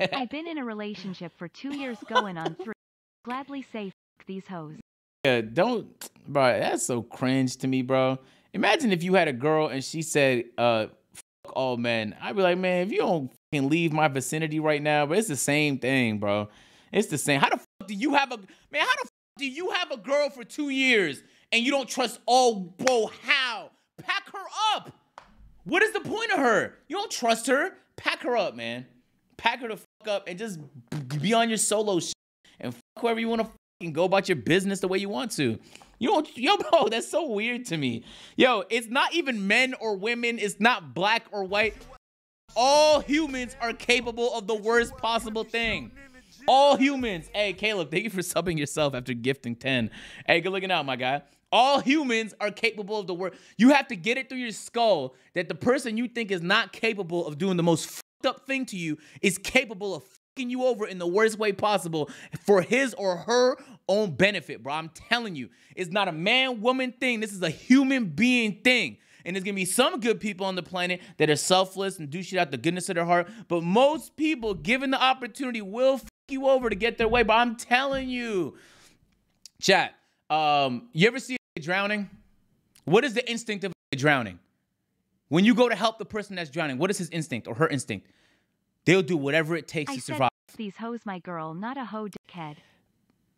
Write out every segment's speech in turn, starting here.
I've been in a relationship for two years going on three. Gladly say f- these hoes. Yeah, don't, bro. That's so cringe to me, bro. Imagine if you had a girl and she said, "Uh, fuck all men." I'd be like, man, if you don't fucking leave my vicinity right now, but it's the same thing, bro. It's the same. How the fuck do you have a man? How the fuck do you have a girl for two years and you don't trust all, bro? How? Pack her up. What is the point of her? You don't trust her. Pack her up, man. Pack her the up and just be on your solo shit and fuck whoever you want to fucking go about your business the way you want to. You don't, yo, bro, that's so weird to me. Yo, it's not even men or women. It's not black or white. All humans are capable of the worst possible thing. All humans. Hey, Caleb, thank you for subbing yourself after gifting 10. Hey, good looking out, my guy. All humans are capable of the worst. You have to get it through your skull that the person you think is not capable of doing the most thing to you is capable of fucking you over in the worst way possible for his or her own benefit, bro. I'm telling you, it's not a man woman thing. This is a human being thing. And there's gonna be some good people on the planet that are selfless and do shit out the goodness of their heart. But most people, given the opportunity, will fuck you over to get their way. But I'm telling you, chat. Um, you ever see a drowning? What is the instinct of a drowning? When you go to help the person that's drowning, what is his instinct or her instinct? They'll do whatever it takes I to survive. these hoes, my girl, not a hoe dickhead.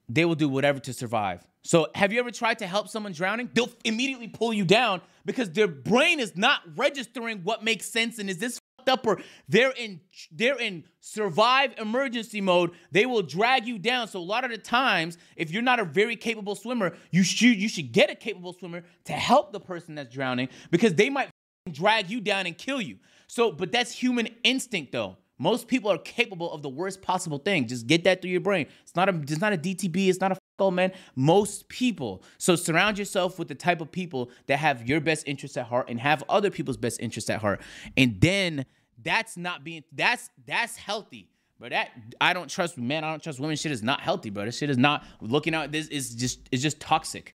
they will do whatever to survive. So, have you ever tried to help someone drowning? They'll immediately pull you down because their brain is not registering what makes sense and is this fucked up or they're in they're in survive emergency mode. They will drag you down. So a lot of the times, if you're not a very capable swimmer, you should you should get a capable swimmer to help the person that's drowning because they might drag you down and kill you. So, but that's human instinct though. Most people are capable of the worst possible thing. Just get that through your brain. It's not a it's not a DTB, it's not a fuck man. Most people. So surround yourself with the type of people that have your best interests at heart and have other people's best interests at heart. And then that's not being that's that's healthy. But that I don't trust men, I don't trust women shit is not healthy, bro. This shit is not looking out this is just it's just toxic.